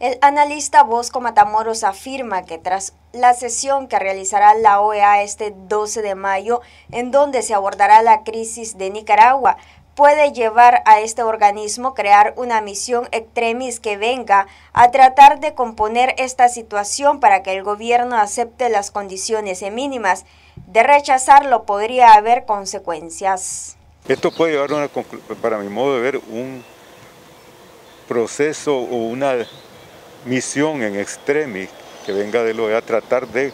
El analista Bosco Matamoros afirma que tras la sesión que realizará la OEA este 12 de mayo, en donde se abordará la crisis de Nicaragua, puede llevar a este organismo crear una misión extremis que venga a tratar de componer esta situación para que el gobierno acepte las condiciones mínimas. De rechazarlo podría haber consecuencias. Esto puede llevar, una, para mi modo de ver, un proceso o una misión en extremis que venga de lo a tratar de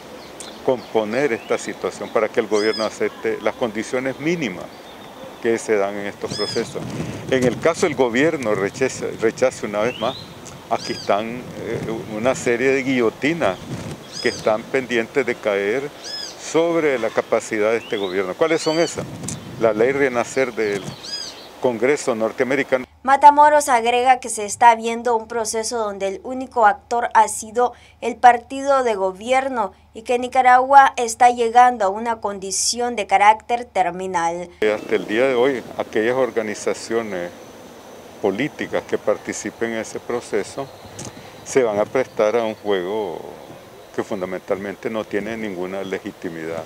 componer esta situación para que el gobierno acepte las condiciones mínimas que se dan en estos procesos. En el caso del gobierno rechace, rechace una vez más, aquí están eh, una serie de guillotinas que están pendientes de caer sobre la capacidad de este gobierno. ¿Cuáles son esas? La ley Renacer del Congreso norteamericano. Matamoros agrega que se está viendo un proceso donde el único actor ha sido el partido de gobierno y que Nicaragua está llegando a una condición de carácter terminal. Hasta el día de hoy, aquellas organizaciones políticas que participen en ese proceso se van a prestar a un juego que fundamentalmente no tiene ninguna legitimidad.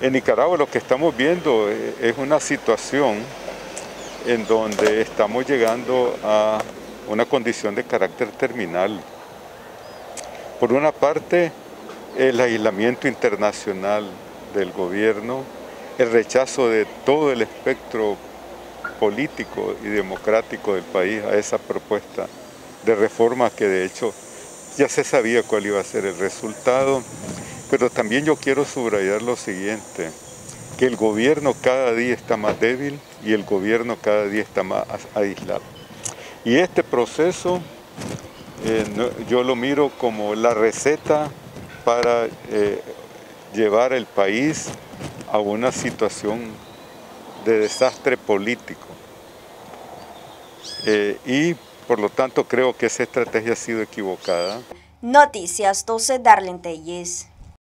En Nicaragua lo que estamos viendo es una situación en donde estamos llegando a una condición de carácter terminal. Por una parte, el aislamiento internacional del gobierno, el rechazo de todo el espectro político y democrático del país a esa propuesta de reforma que de hecho ya se sabía cuál iba a ser el resultado, pero también yo quiero subrayar lo siguiente, que el gobierno cada día está más débil y el gobierno cada día está más aislado. Y este proceso eh, yo lo miro como la receta para eh, llevar el país a una situación de desastre político. Eh, y por lo tanto creo que esa estrategia ha sido equivocada. Noticias 12 Darlene Telles.